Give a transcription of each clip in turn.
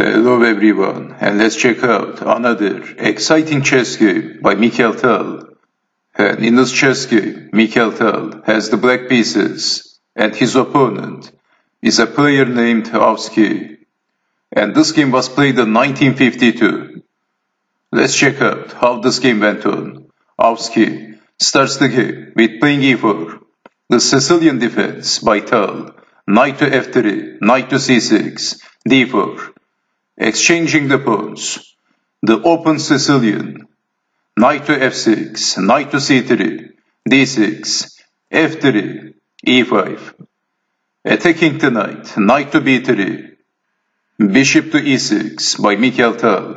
Uh, Hello everyone, and let's check out another exciting chess game by Mikhail Tal. And uh, in this chess game, Mikhail Tal has the black pieces, and his opponent is a player named Aevski. And this game was played in 1952. Let's check out how this game went on. Aevski starts the game with playing e4, the Sicilian defense by Tal, knight to f3, knight to c6, d4, exchanging the pawns. The open Sicilian. Knight to f6, knight to c3, d6, f3, e5. Attacking the knight, knight to b3. Bishop to e6 by Mikhail Tal.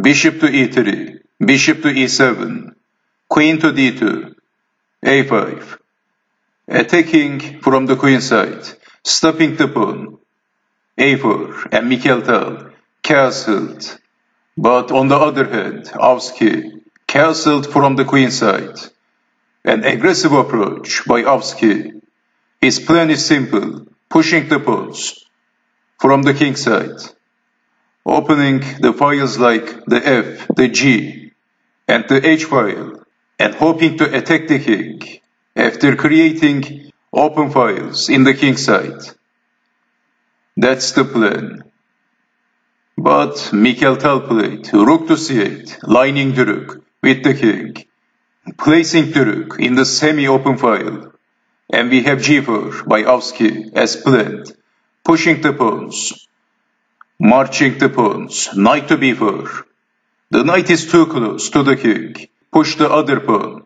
Bishop to e3, bishop to e7. Queen to d2, a5. Attacking from the queen side, stopping the pawn. a4 and Mikhail Tal castled. But on the other hand, Aevski castled from the queen side. An aggressive approach by Aevski. His plan is simple, pushing the pawns from the king side, opening the files like the F, the G, and the H file, and hoping to attack the king after creating open files in the king side. That's the plan. But Mikhail Tal played rook to c8, lining the rook with the king, placing the rook in the semi-open file. And we have g4 by Aevski as planned, pushing the pawns, marching the pawns, knight to b4. The knight is too close to the king, push the other pawn.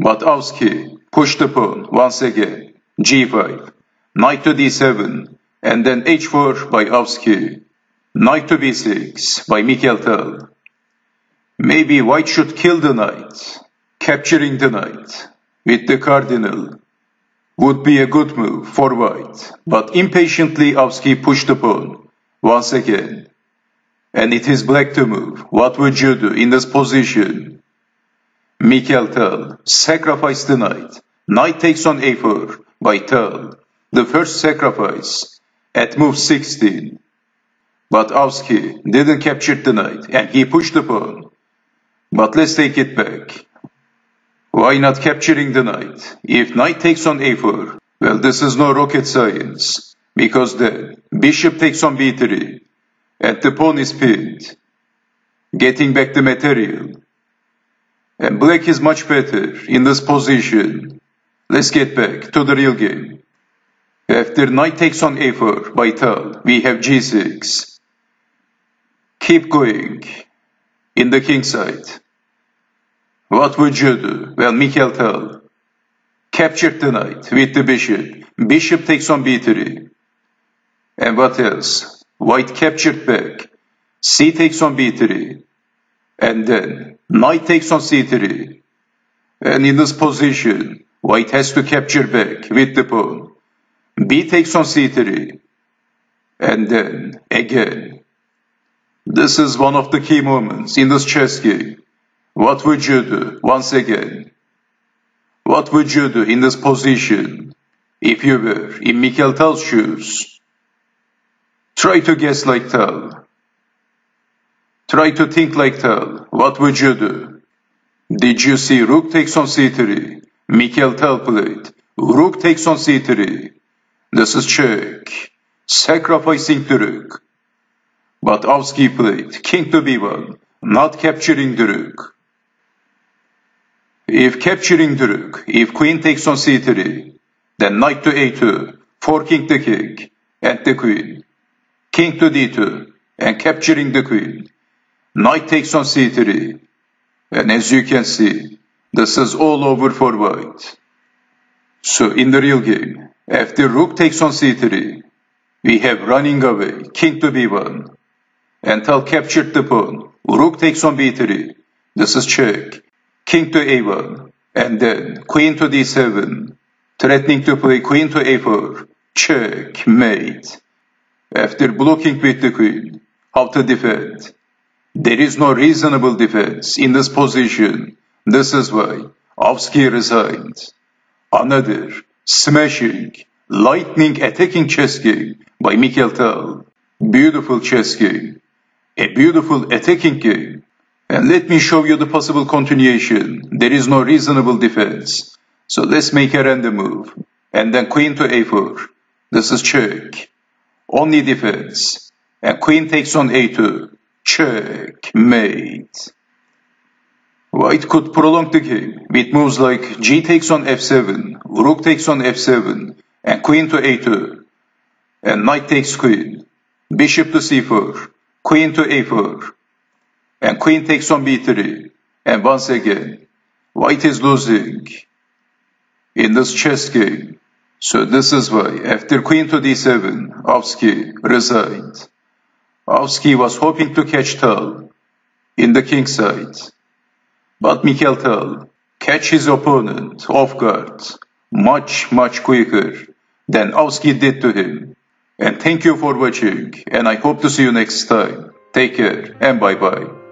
But Aevski pushed the pawn once again, g5, knight to d7, and then h4 by Aevski. Knight to b6 by Mikhail Tal. Maybe white should kill the knight. Capturing the knight with the cardinal would be a good move for white, but impatiently Aevski pushed the pawn once again. And it is black to move. What would you do in this position? Mikhail Tal sacrificed the knight. Knight takes on a4 by Tal. The first sacrifice at move 16. But Aevski didn't capture the knight and he pushed the pawn. But let's take it back. Why not capturing the knight? If knight takes on a4, well this is no rocket science. Because then bishop takes on b3 and the pawn is pinned. Getting back the material. And black is much better in this position. Let's get back to the real game. After knight takes on a4 by Tal, we have g6. Keep going. In the king side. What would you do? Well, Mikhail Tal captured the knight with the bishop. Bishop takes on b3. And what else? White captured back. C takes on b3. And then knight takes on c3. And in this position, white has to capture back with the pawn. B takes on c3. And then again, this is one of the key moments in this chess game. What would you do once again? What would you do in this position if you were in Mikhail Tal's shoes? Try to guess like Tal. Try to think like Tal. What would you do? Did you see Rook takes on c3? Mikhail Tal played. Rook takes on c3. This is check. Sacrificing the Rook. But Aevski played king to b1, not capturing the rook. If capturing the rook, if queen takes on c3, then knight to a2, forking the king and the queen. King to d2, and capturing the queen. Knight takes on c3, and as you can see, this is all over for white. So in the real game, after rook takes on c3, we have running away, king to b1, Tal captured the pawn. Rook takes on b3. This is check. King to a1. And then queen to d7. Threatening to play queen to a4. Check. Mate. After blocking with the queen, how to defend? There is no reasonable defense in this position. This is why Aevski resigned. Another smashing, lightning attacking chess game by Mikhail Tal. Beautiful chess game. A beautiful attacking game. And let me show you the possible continuation. There is no reasonable defense. So let's make a random move. And then queen to a4. This is check. Only defense. And queen takes on a2. Checkmate. White could prolong the game with moves like g takes on f7, rook takes on f7, and queen to a2, and knight takes queen, bishop to c4, queen to a4, and queen takes on b3, and once again, white is losing in this chess game. So this is why, after queen to d7, Ovsky resigned. Ovsky was hoping to catch Tal in the king side. But Mikhail Tal catch his opponent off guard much, much quicker than Ovsky did to him. And thank you for watching, and I hope to see you next time. Take care, and bye bye.